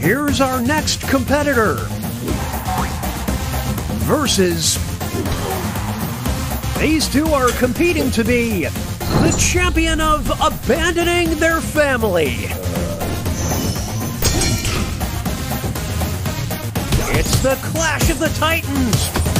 Here's our next competitor versus. These two are competing to be the champion of abandoning their family. It's the Clash of the Titans.